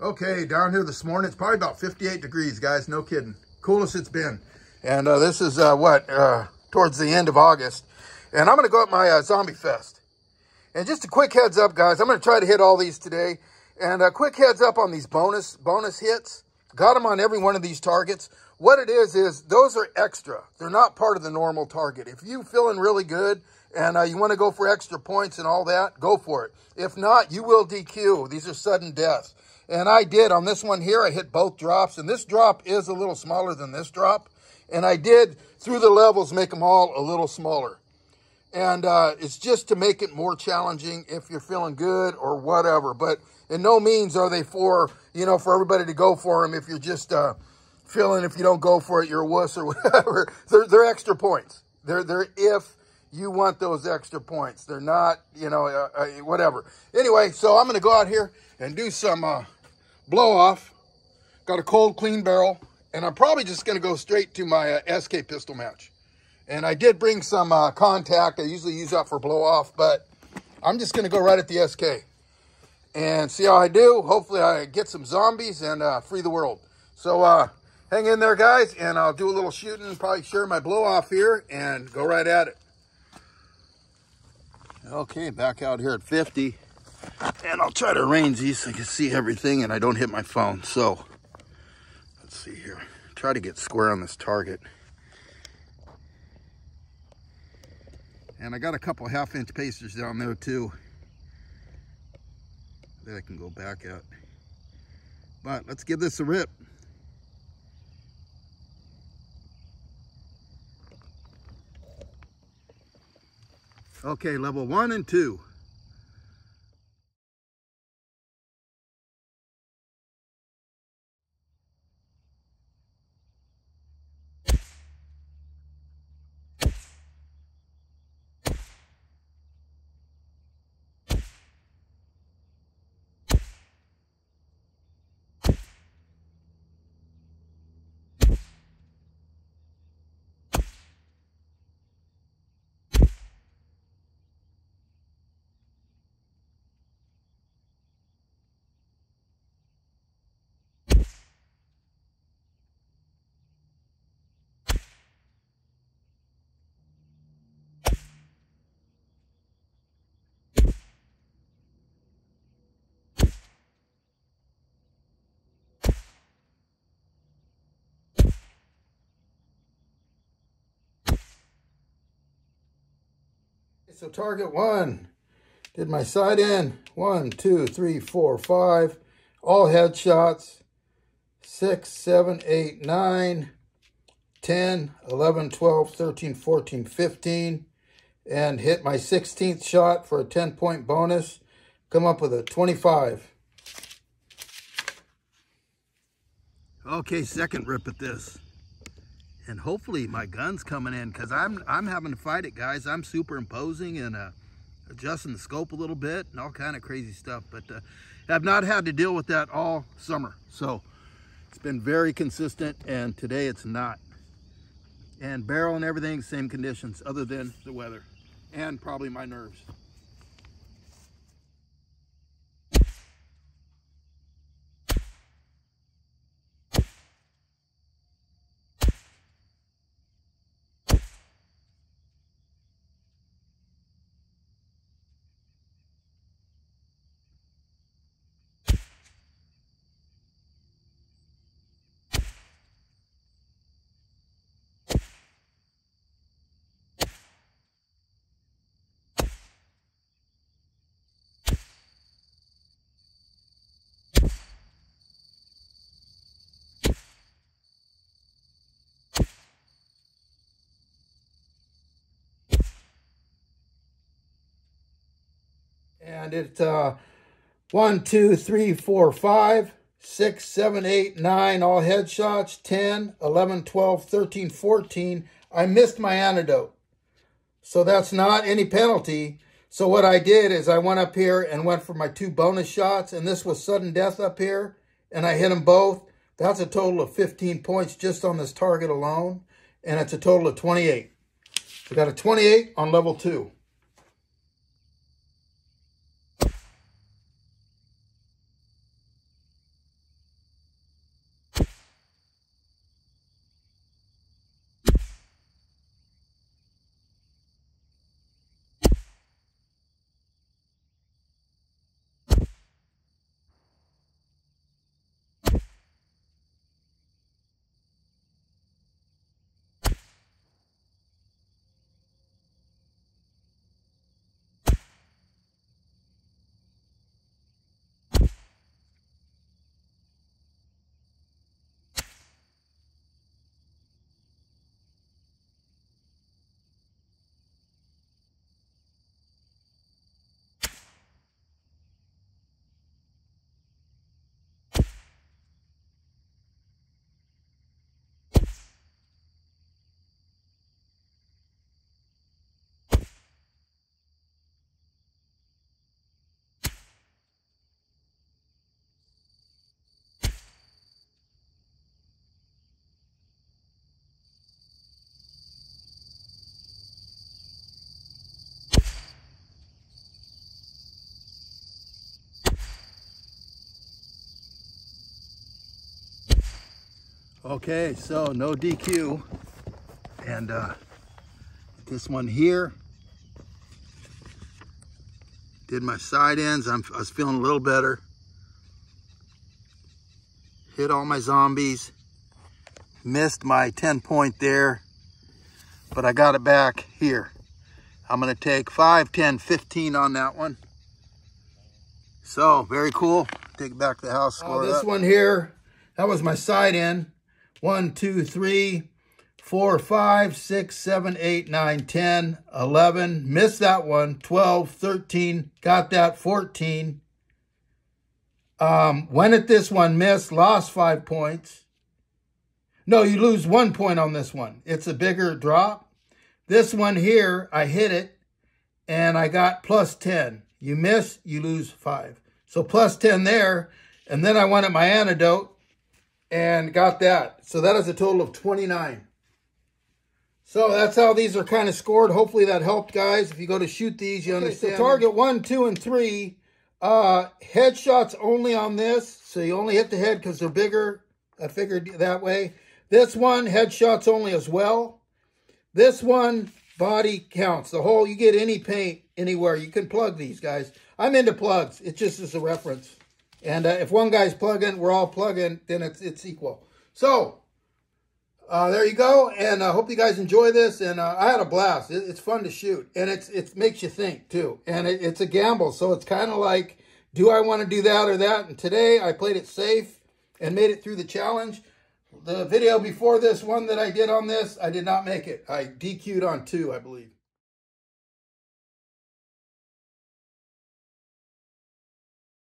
Okay, down here this morning, it's probably about 58 degrees, guys. No kidding. Coolest it's been. And uh, this is uh, what, uh, towards the end of August. And I'm going to go at my uh, Zombie Fest. And just a quick heads up, guys. I'm going to try to hit all these today. And a quick heads up on these bonus bonus hits. Got them on every one of these targets. What it is, is those are extra. They're not part of the normal target. If you feeling really good and uh, you want to go for extra points and all that, go for it. If not, you will DQ. These are sudden deaths. And I did on this one here, I hit both drops. And this drop is a little smaller than this drop. And I did, through the levels, make them all a little smaller. And uh, it's just to make it more challenging if you're feeling good or whatever. But in no means are they for, you know, for everybody to go for them if you're just uh, feeling if you don't go for it, you're a wuss or whatever. they're, they're extra points. They're, they're if you want those extra points. They're not, you know, uh, uh, whatever. Anyway, so I'm going to go out here and do some uh, blow off. Got a cold, clean barrel. And I'm probably just going to go straight to my uh, SK pistol match. And I did bring some uh, contact. I usually use that for blow off, but I'm just going to go right at the SK and see how I do. Hopefully I get some zombies and uh, free the world. So hang in there, guys, and I'll do a little shooting, probably share my blow off here and go right at it. Okay, back out here at 50. And I'll try to arrange these so I can see everything and I don't hit my phone. So, let's see here. Try to get square on this target. And I got a couple half inch pacers down there too that I can go back at. But let's give this a rip. Okay, level one and two. So target one, did my side in, one, two, three, four, five, all headshots, six, seven, eight, nine, 10, 11, 12, 13, 14, 15, and hit my 16th shot for a 10 point bonus, come up with a 25. Okay, second rip at this and hopefully my gun's coming in because I'm I'm having to fight it, guys. I'm superimposing and uh, adjusting the scope a little bit and all kind of crazy stuff. But uh, I've not had to deal with that all summer, so it's been very consistent. And today it's not. And barrel and everything, same conditions, other than the weather and probably my nerves. And it's uh, one, two, three, four, five, six, seven, eight, nine, all headshots, 10, 11, 12, 13, 14. I missed my antidote. So that's not any penalty. So what I did is I went up here and went for my two bonus shots, and this was sudden death up here, and I hit them both. That's a total of 15 points just on this target alone, and it's a total of 28. So got a 28 on level two. Okay, so no DQ. And uh, this one here. Did my side ends. I'm, I was feeling a little better. Hit all my zombies. Missed my 10 point there. But I got it back here. I'm going to take 5, 10, 15 on that one. So, very cool. Take it back to the house. Uh, this one here, that was my side end. One, two, three, four, five, six, seven, eight, nine, 10, 11. Missed that one. 12, 13. Got that. 14. Um, went at this one, missed, lost five points. No, you lose one point on this one. It's a bigger drop. This one here, I hit it, and I got plus 10. You miss, you lose five. So plus 10 there, and then I went at my antidote, and got that. So that is a total of 29. So that's how these are kind of scored. Hopefully that helped, guys. If you go to shoot these, you okay, understand. So target one, two, and three. Uh, headshots only on this. So you only hit the head because they're bigger. I figured that way. This one, headshots only as well. This one, body counts. The whole, you get any paint anywhere. You can plug these, guys. I'm into plugs. It just is a reference. And uh, if one guy's plugging, we're all plugging, then it's it's equal. So, uh, there you go. And I uh, hope you guys enjoy this. And uh, I had a blast. It, it's fun to shoot. And it's it makes you think, too. And it, it's a gamble. So it's kind of like, do I want to do that or that? And today I played it safe and made it through the challenge. The video before this one that I did on this, I did not make it. I DQ'd on two, I believe.